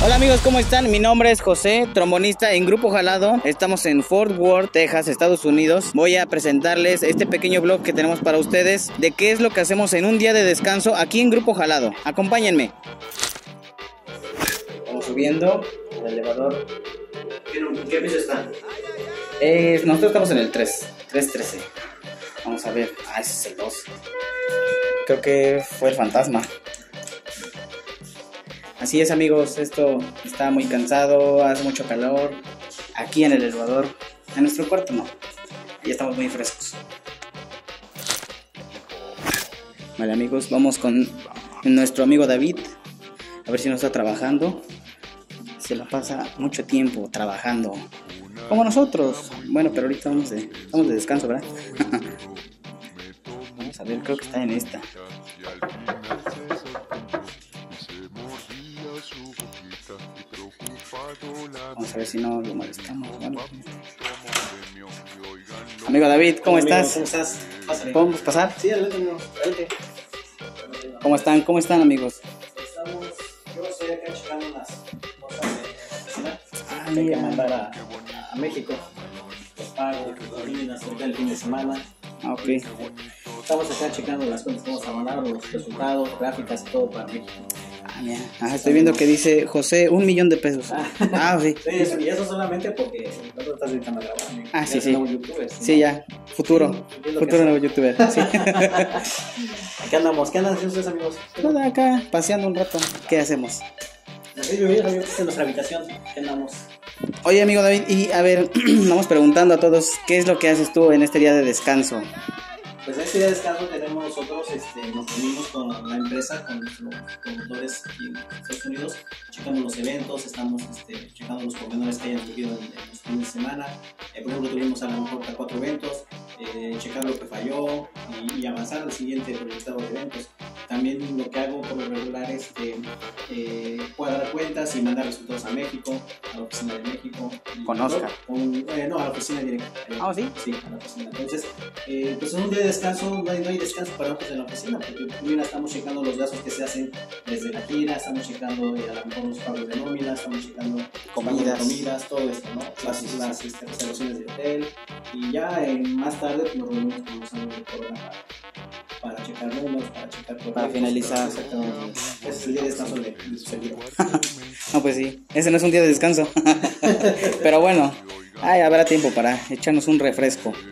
Hola amigos, ¿cómo están? Mi nombre es José, trombonista en Grupo Jalado. Estamos en Fort Worth, Texas, Estados Unidos. Voy a presentarles este pequeño blog que tenemos para ustedes de qué es lo que hacemos en un día de descanso aquí en Grupo Jalado. Acompáñenme. Estamos subiendo el elevador. ¿En qué piso está? Eh, nosotros estamos en el 3, 313. Vamos a ver. Ah, ese es el 2. Creo que fue el fantasma. Así es amigos, esto está muy cansado, hace mucho calor. Aquí en el elevador, en nuestro cuarto no. Ya estamos muy frescos. Vale amigos, vamos con nuestro amigo David. A ver si no está trabajando. Se la pasa mucho tiempo trabajando. Como nosotros. Bueno, pero ahorita vamos de, estamos de descanso, ¿verdad? vamos a ver, creo que está en esta. Vamos a ver si no lo molestamos. Bueno. Amigo David, ¿cómo Amigo, estás? ¿Cómo estás? Pásale. ¿Podemos pasar? Sí, adelante, amigo. Adelante. ¿Cómo están? ¿Cómo están, amigos? Estamos, yo estoy acá checando unas cosas de hay que mandar a, a México. Los pagos, nóminas, ahorita el fin de semana. Ah, ok. Estamos acá checando las cuentas que vamos a mandar, los resultados, gráficas y todo para México. Ah, estoy viendo que dice José, un millón de pesos. Ah, sí. Sí, eso- y eso solamente porque nosotros estás dedicando a grabar. amigo. Ah, sí, sí. Sí, ya. Futuro. Sí, Futuro nuevo youtuber. Sí. ¿Qué andamos? ¿Qué andan haciendo ustedes, amigos? Nada, acá paseando un rato. ¿Qué hacemos? Es nuestra habitación. ¿Qué andamos? Oye, amigo David, y a ver, vamos preguntando a todos, ¿qué es lo que haces tú en este día de descanso? Pues en este día de descanso tenemos nosotros, este, nos reunimos con la empresa, con nuestros promotores aquí en Estados Unidos, checamos los eventos, estamos este, checando los pormenores que hayan surgido en, en los fines de semana. Eh, por ejemplo, tuvimos a lo mejor cuatro eventos, eh, checar lo que falló y, y avanzar al siguiente proyectado de eventos. También lo que hago por lo regular es este, eh, cuadrar cuentas y mandar resultados a México, a la oficina de México. y ¿Con todo, Oscar? con- eh, no, a la oficina directa. Ah, ¿sí? Sí, a la oficina. Entonces, eh, pues en un día de descanso, no hay, no hay descanso para nosotros en la oficina, porque mira, estamos checando los gastos que se hacen desde la gira, estamos checando eh, a lo mejor los pagos de nómina, estamos checando Comidas. comidas todo esto, ¿no? Las, sí, sí. las este, reservaciones de hotel, y ya en, más tarde pues, nos reunimos con los amigos de Corona para, para checar números, para checar proyectos, finalizar. Exactamente. Ese es el día de descanso de, de su servidor. No, pues sí, ese no es un día de descanso. Pero bueno, ay, habrá tiempo para echarnos un refresco.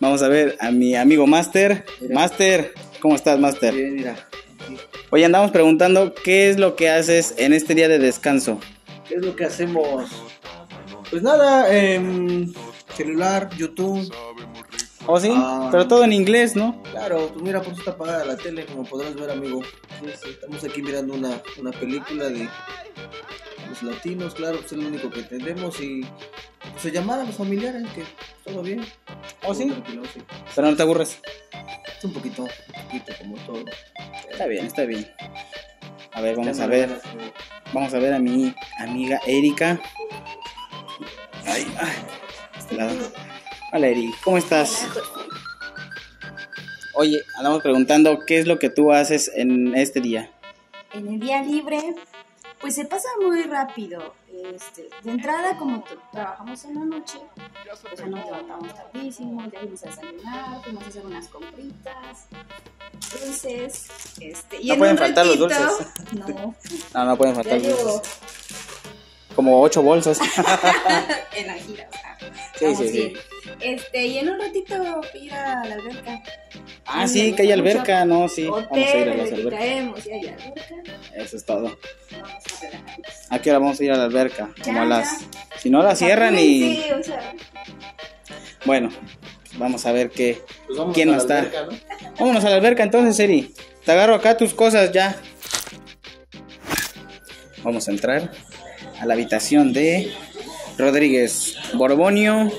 Vamos a ver a mi amigo Master. Master, ¿cómo estás, Master? Bien, mira, Hoy andamos preguntando qué es lo que haces en este día de descanso. ¿qué es lo que hacemos? Pues nada, em, celular, YouTube. ¿Oh, sí? Ah. Pero todo en inglés, ¿no? Claro, pues mira, por eso está apagada la tele, como podrás ver, amigo. Estamos aquí mirando una, una película de los latinos, claro, pues es lo único que tenemos y pues llamar a los familiares, que todo bien. ¿Oh, sí? Sí. Pero no te aburres. Es un poquito, un poquito como todo. Está bien, está bien. A ver, vamos a ver. Vamos a ver a mi amiga Erika. Ay, ay, este lado. Hola Eri, ¿cómo estás? Oye, andamos preguntando qué es lo que tú haces en este día. en el día libre, pues se pasa muy rápido. Este, de entrada, como trabajamos en la noche, pues ya nos levantamos tardísimo, ya fuimos a desayunar, fuimos a hacer unas compritas, dulces, este, y No en pueden un faltar los dulces. No, No, no pueden faltar llevo dulces. como ocho bolsas. en la gira, o sea, Sí, sí, sí. bien. Este, y en un ratito ir a la alberca. Ah, sí, que hay alberca, no, sí. Vamos a ir a Hotel, albercas. caemos, y hay alberca, Eso es todo. vamos a. ¿A qué hora vamos a ir a la alberca? Como a las... ya. Si no la cierran y... Sí, o sea, Bueno, vamos a ver qué... Pues vamos ¿Quién a no la está? alberca, ¿no? Vámonos a la alberca entonces, Eri. Te agarro acá tus cosas ya. Vamos a entrar a la habitación de Rodríguez Borbonio,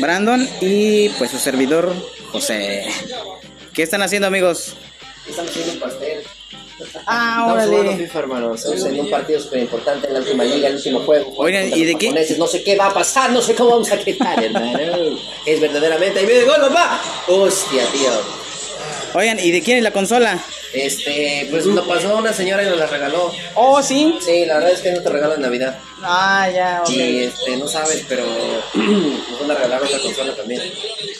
Brandon y pues su servidor José. ¿Qué están haciendo amigos? Estamos haciendo un pastel. Ah, órale. FIFA, hermano. Estamos en un partido súper importante en la última liga, el último juego. Oigan, ¿y de qué? No sé qué va a pasar, no sé cómo vamos a quitar, hermano. Es verdaderamente. ¡Ahí viene el gol, papá! ¡Hostia, tío! Oigan, ¿y de quién es la consola? Este, pues nos pasó una señora y nos la regaló. Oh, sí. Sí, la verdad es que no te regalan Navidad. Ah, ya, ok. Y este, no sabes, pero nos van a regalar otra consola también.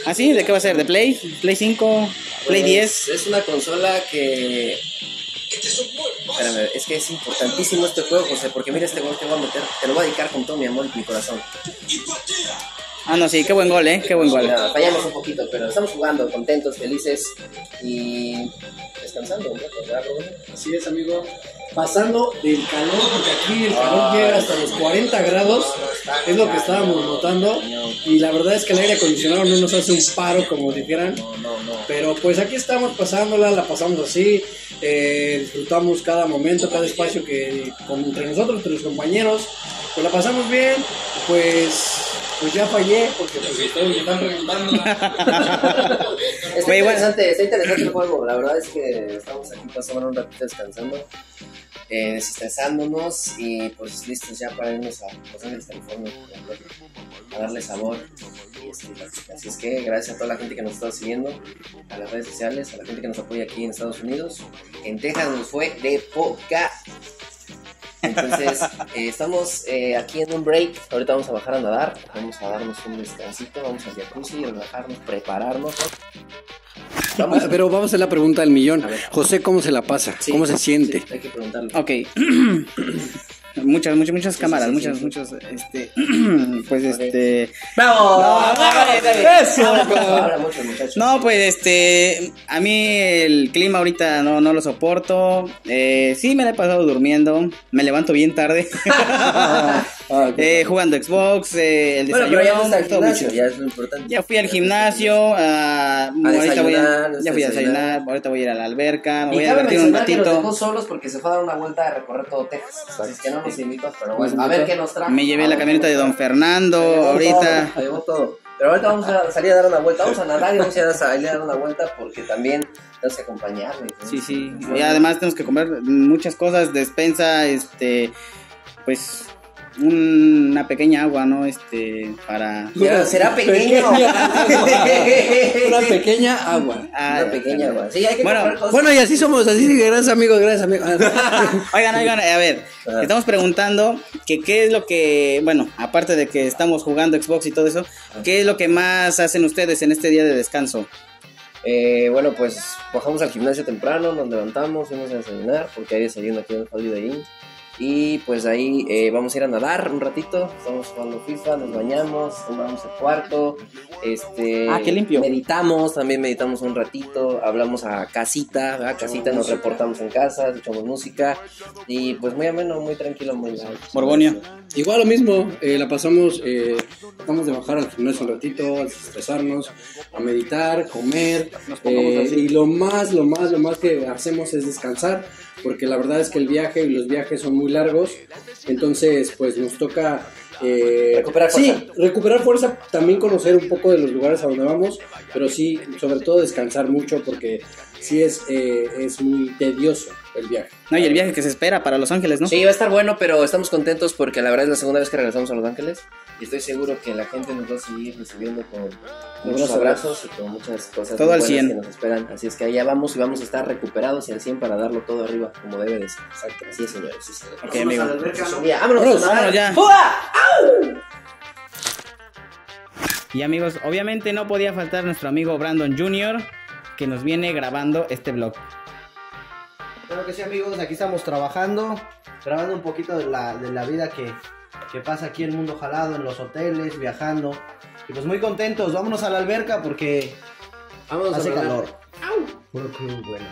¿Ah, sí? ¿De qué va a ser? ¿De Play? ¿Play 5? ¿Play Pues, 10? Es una consola que. Espérame, es que es importantísimo este juego, José, porque mira este gol que voy a meter, te lo voy a dedicar con todo mi amor y mi corazón. Ah, no, sí, qué buen gol, ¿eh? Qué buen gol. Ya, fallamos un poquito, pero estamos jugando, contentos, felices y descansando un rato, ¿verdad, Rubén? Así es, amigo. Pasando del calor, porque aquí el calor llega hasta los 40 grados, es lo que estábamos notando. Y la verdad es que el aire acondicionado no nos hace un paro, como dijeran. Pero pues aquí estamos pasándola, la pasamos así, eh, disfrutamos cada momento, cada espacio que con- entre nosotros, entre los compañeros, pues la pasamos bien. Pues, pues ya fallé, porque pues ustedes me están preguntando. Está interesante, está interesante el juego. La verdad es que estamos aquí pasando un ratito descansando, eh, desestresándonos y pues listos ya para irnos a Los Ángeles, California, a darle sabor. Y, este, así es que gracias a toda la gente que nos está siguiendo, a las redes sociales, a la gente que nos apoya aquí en Estados Unidos. En Texas nos fue de poca. Entonces, eh, estamos eh, aquí en un break. Ahorita vamos a bajar a nadar. Vamos a darnos un descansito. Vamos al jacuzzi, relajarnos, prepararnos. Vamos a Pero vamos a hacer la pregunta del millón. A ver. José, ¿cómo se la pasa? Sí, ¿Cómo se siente? sí, hay que preguntarle. Ok. muchas, muchas, muchas cámaras, sí, muchas, sí. muchos, este, pues este... ¡Bravo! No, no, pues este, a mí el clima ahorita no, no lo soporto. Eh, sí, me la he pasado durmiendo. Me levanto bien tarde. Eh, jugando Xbox, eh, el Bueno, desayuno. pero ya al gimnasio, ya es lo importante. Ya fui al gimnasio, ah, ahorita voy a, ya fui a a desayunar. ahorita voy a ir a la alberca, me voy a divertir un que dejó ratito. solos porque se fue a dar una vuelta a recorrer todo Texas. Así es que no nos pero bueno, a ver qué nos trajo. Me llevé la camioneta de Don. Fernando, ahorita. todo, todo. Pero ahorita vamos a salir a dar una vuelta, vamos a nadar y vamos a ir a salir a dar una vuelta porque también tenemos que acompañarle. ¿no? Sí, sí. Y además tenemos que comprar muchas cosas, despensa, este, pues una pequeña agua, ¿no? Este, para... Ya, será pequeño. Una pequeña agua. Ah, Una pequeña, güey. Sí, hay que Bueno, cosas. Bueno, y así somos, así que gracias amigos, gracias amigos. Oigan, oigan, a ver, Ah. estamos preguntando que qué es lo que, bueno, aparte de que estamos jugando Xbox y todo eso, ¿qué es lo que más hacen ustedes en este día de descanso? Eh, bueno, pues bajamos al gimnasio temprano, nos levantamos, fuimos a desayunar, porque hay desayuno aquí en el Holiday Inn. Y pues ahí eh, vamos a ir a nadar un ratito, estamos jugando FIFA, nos bañamos, vamos al cuarto, este, Ah, qué limpio. meditamos, también meditamos un ratito, hablamos a casita, a casita nos reportamos en casa, escuchamos música y pues muy ameno, muy tranquilo, muy light. Borbonio. Igual lo mismo, eh, la pasamos, eh, tratamos de bajar al gimnasio un ratito, a estresarnos, a meditar, comer. eh, y lo más, lo más, lo más que hacemos es descansar, porque la verdad es que el viaje y los viajes son muy largos, entonces pues nos toca... eh, Recuperar Sí, fuerza. recuperar fuerza, también conocer un poco de los lugares a donde vamos, pero sí, sobre todo descansar mucho, porque sí es, eh, es muy tedioso el viaje. No, y el viaje que se espera para Los Ángeles, ¿no? Sí, va a estar bueno, pero estamos contentos porque la verdad es la segunda vez que regresamos a Los Ángeles y estoy seguro que la gente nos va a seguir recibiendo con muchos abrazos y con muchas cosas Todo al buenas 100. que nos esperan. Así es que allá vamos y vamos a estar recuperados y al 100 para darlo todo arriba como debe de ser. Exacto. Así es, señores. Sí, señores. Ok, amigo. Vámonos, Vámonos, a nadar. vámonos ya. ¡Fua! Y amigos, obviamente no podía faltar nuestro amigo Brandon Jr., que nos viene grabando este vlog. Claro que sí, amigos, aquí estamos trabajando, grabando un poquito de la, de la vida que, que pasa aquí en el mundo jalado, en los hoteles, viajando. Y pues muy contentos, vámonos a la alberca porque Vamos hace a calor. Puro crew, bueno.